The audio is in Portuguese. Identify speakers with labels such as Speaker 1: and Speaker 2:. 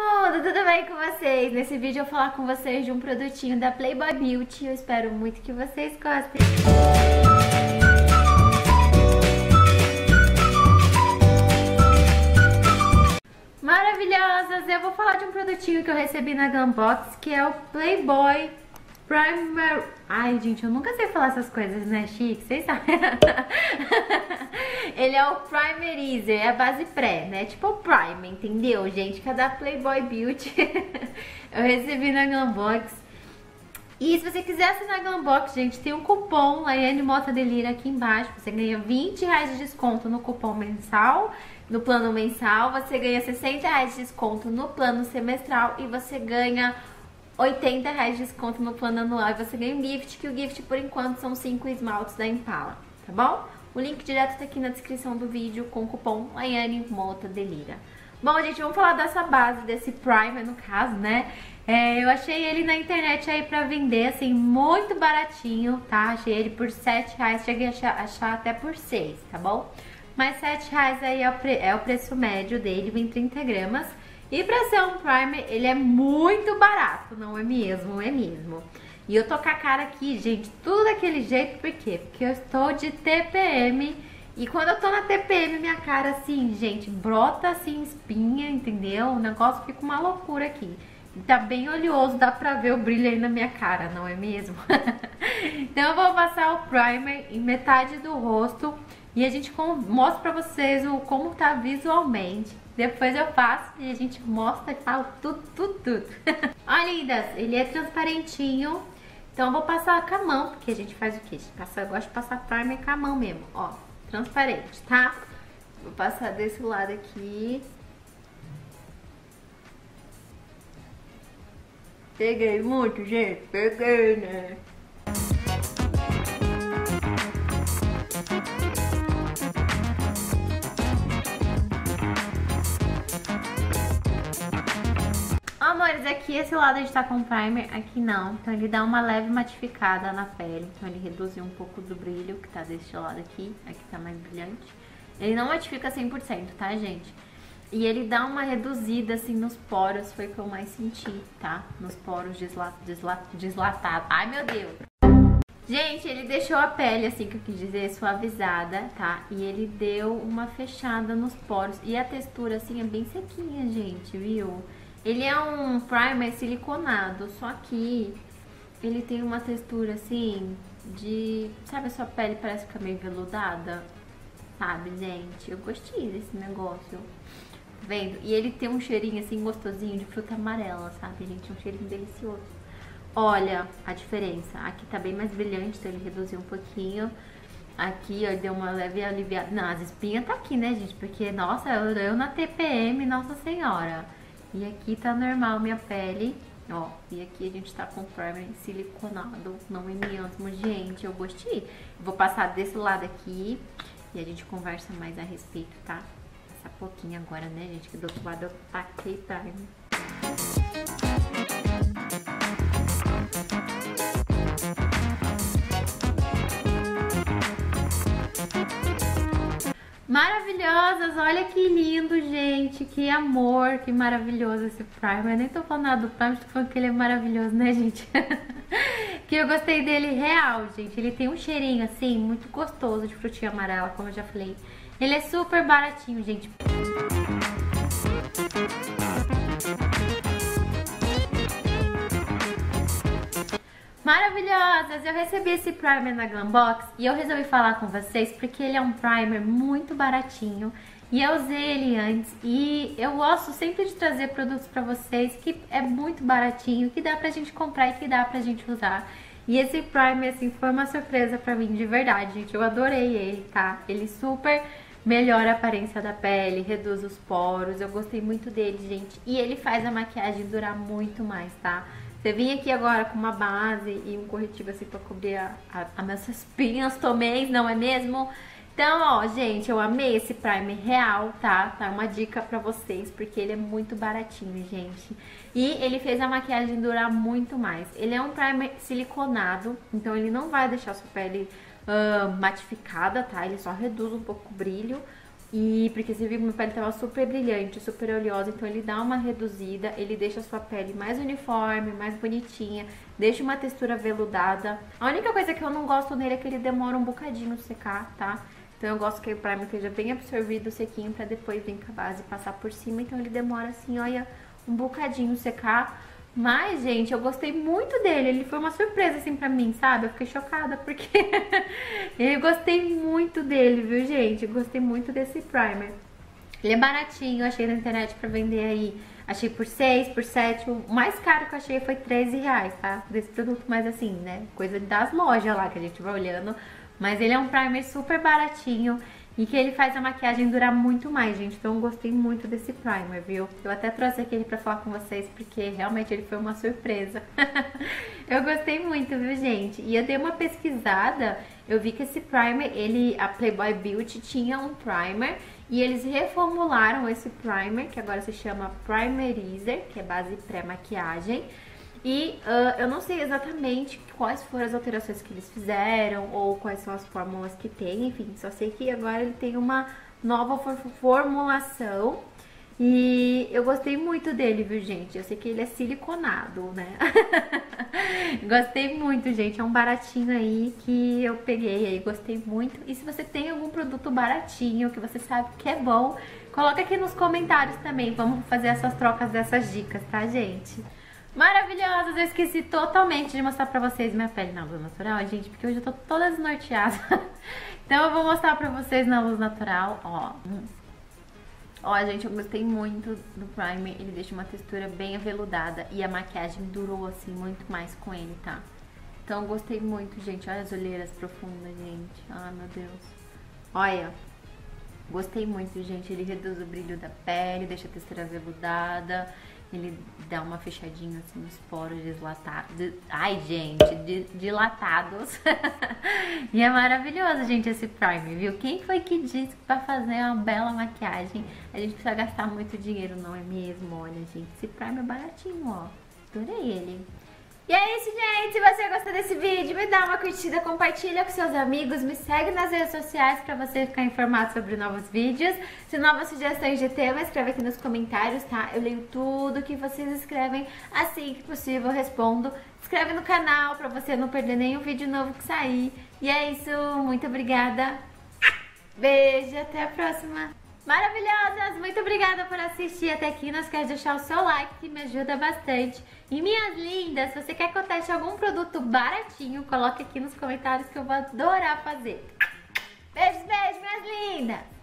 Speaker 1: mundo, tudo bem com vocês? Nesse vídeo eu vou falar com vocês de um produtinho da Playboy Beauty. Eu espero muito que vocês gostem. Maravilhosas! Eu vou falar de um produtinho que eu recebi na Gunbox, que é o Playboy Primer... Ai, gente, eu nunca sei falar essas coisas, né, Chique? Vocês sabem. Ele é o Primerizer, é a base pré, né? Tipo o Prime, entendeu, gente? Cada Playboy Beauty eu recebi na Gunbox. E se você quiser assinar a Gunbox, gente, tem um cupom Laiane Mota Delira aqui embaixo. Você ganha 20 reais de desconto no cupom mensal, no plano mensal. Você ganha 60 reais de desconto no plano semestral e você ganha 80 reais de desconto no plano anual e você ganha um gift, que o gift por enquanto são 5 esmaltes da Impala, tá bom? O link direto tá aqui na descrição do vídeo com o cupom Laiane Mota Delira. Bom, gente, vamos falar dessa base, desse primer no caso, né? É, eu achei ele na internet aí pra vender, assim, muito baratinho, tá? Achei ele por 7 reais, cheguei a achar, achar até por 6, tá bom? Mas 7 reais aí é o, pre, é o preço médio dele, vem 30 gramas. E pra ser um primer, ele é muito barato, não é mesmo? É mesmo. E eu tô com a cara aqui, gente, tudo daquele jeito, por quê? Porque eu estou de TPM e quando eu tô na TPM, minha cara assim, gente, brota assim espinha, entendeu? O negócio fica uma loucura aqui. Tá bem oleoso, dá pra ver o brilho aí na minha cara, não é mesmo? então eu vou passar o primer em metade do rosto e a gente mostra pra vocês o, como tá visualmente. Depois eu faço e a gente mostra e fala tudo, tudo, tudo. Olha, lindas, ele é transparentinho. Então eu vou passar com a mão, porque a gente faz o quê? Passa, eu gosto de passar primer com a mão mesmo, ó. Transparente, tá? Vou passar desse lado aqui. Peguei muito, gente. Peguei, né? Amores, aqui esse lado a gente tá com primer, aqui não. Então ele dá uma leve matificada na pele. Então ele reduziu um pouco do brilho que tá desse lado aqui. Aqui tá mais brilhante. Ele não matifica 100%, tá, gente? E ele dá uma reduzida, assim, nos poros. Foi o que eu mais senti, tá? Nos poros desla desla deslatados. Ai, meu Deus! Gente, ele deixou a pele, assim, que eu quis dizer, suavizada, tá? E ele deu uma fechada nos poros. E a textura, assim, é bem sequinha, gente, viu? Ele é um primer siliconado, só que ele tem uma textura assim de... Sabe a sua pele parece ficar meio veludada? Sabe, gente? Eu gostei desse negócio. Tá vendo? E ele tem um cheirinho assim gostosinho de fruta amarela, sabe, gente? Um cheirinho delicioso. Olha a diferença. Aqui tá bem mais brilhante, então ele reduziu um pouquinho. Aqui, ó, deu uma leve aliviada. Não, as espinhas tá aqui, né, gente? Porque, nossa, eu, eu na TPM, nossa senhora. E aqui tá normal minha pele, ó. E aqui a gente tá com primer siliconado, não é mesmo, gente? Eu gostei. Vou passar desse lado aqui e a gente conversa mais a respeito, tá? Essa pouquinho agora, né, gente? Que do outro lado eu taquei primer. Olha que lindo, gente, que amor, que maravilhoso esse primer. Eu nem tô falando nada do primer, tô falando que ele é maravilhoso, né, gente? que eu gostei dele real, gente. Ele tem um cheirinho, assim, muito gostoso de frutinha amarela, como eu já falei. Ele é super baratinho, gente. Maravilhosas! Eu recebi esse primer na Glambox e eu resolvi falar com vocês porque ele é um primer muito baratinho e eu usei ele antes e eu gosto sempre de trazer produtos pra vocês que é muito baratinho, que dá pra gente comprar e que dá pra gente usar. E esse primer, assim, foi uma surpresa pra mim, de verdade, gente. Eu adorei ele, tá? Ele super melhora a aparência da pele, reduz os poros. Eu gostei muito dele, gente. E ele faz a maquiagem durar muito mais, tá? Você vem aqui agora com uma base e um corretivo assim pra cobrir as minhas espinhas tomei, não é mesmo? Então, ó, gente, eu amei esse primer real, tá? Tá uma dica pra vocês, porque ele é muito baratinho, gente. E ele fez a maquiagem durar muito mais. Ele é um primer siliconado, então ele não vai deixar sua pele uh, matificada, tá? Ele só reduz um pouco o brilho. E porque você viu que minha pele tava super brilhante, super oleosa, então ele dá uma reduzida, ele deixa a sua pele mais uniforme, mais bonitinha, deixa uma textura veludada. A única coisa que eu não gosto nele é que ele demora um bocadinho secar, tá? Então eu gosto que o primer esteja bem absorvido, sequinho, pra depois vir com a base passar por cima. Então ele demora assim, olha, um bocadinho secar. Mas, gente, eu gostei muito dele. Ele foi uma surpresa, assim, pra mim, sabe? Eu fiquei chocada porque eu gostei muito dele, viu, gente? Eu gostei muito desse primer. Ele é baratinho, achei na internet pra vender aí. Achei por 6, por 7. O mais caro que eu achei foi 13 reais, tá? Desse produto, mas assim, né? Coisa das lojas lá que a gente vai olhando. Mas ele é um primer super baratinho. E que ele faz a maquiagem durar muito mais, gente. Então eu gostei muito desse primer, viu? Eu até trouxe aquele pra falar com vocês, porque realmente ele foi uma surpresa. eu gostei muito, viu, gente? E eu dei uma pesquisada, eu vi que esse primer, ele, a Playboy Beauty tinha um primer e eles reformularam esse primer, que agora se chama Primerizer, que é base pré-maquiagem. E uh, eu não sei exatamente quais foram as alterações que eles fizeram ou quais são as fórmulas que tem, enfim, só sei que agora ele tem uma nova formulação e eu gostei muito dele, viu, gente? Eu sei que ele é siliconado, né? gostei muito, gente. É um baratinho aí que eu peguei aí, gostei muito. E se você tem algum produto baratinho que você sabe que é bom, coloca aqui nos comentários também. Vamos fazer essas trocas dessas dicas, tá, gente? Maravilhosas. Eu esqueci totalmente de mostrar pra vocês minha pele na luz natural, gente, porque hoje eu tô toda desnorteada. então eu vou mostrar pra vocês na luz natural, ó. Ó, gente, eu gostei muito do primer, ele deixa uma textura bem aveludada e a maquiagem durou, assim, muito mais com ele, tá? Então eu gostei muito, gente. Olha as olheiras profundas, gente. Ai, meu Deus. Olha, gostei muito, gente. Ele reduz o brilho da pele, deixa a textura aveludada ele dá uma fechadinha assim nos poros dilatados. Ai, gente, dilatados. e é maravilhoso, gente, esse primer, viu? Quem foi que disse que pra fazer uma bela maquiagem a gente precisa gastar muito dinheiro, não é mesmo? Olha, gente, esse primer é baratinho, ó. Adorei ele. E é isso, gente. Se você gostou desse vídeo, me dá uma curtida, compartilha com seus amigos, me segue nas redes sociais para você ficar informado sobre novos vídeos. Se novas sugestões de tema, escreve aqui nos comentários, tá? Eu leio tudo que vocês escrevem, assim que possível eu respondo. Inscreve no canal para você não perder nenhum vídeo novo que sair. E é isso, muito obrigada. Beijo, até a próxima. Maravilhosas! Muito obrigada por assistir até aqui. Não esquece de deixar o seu like, que me ajuda bastante. E minhas lindas, se você quer que eu teste algum produto baratinho, coloque aqui nos comentários que eu vou adorar fazer. Beijo, beijo, minhas lindas!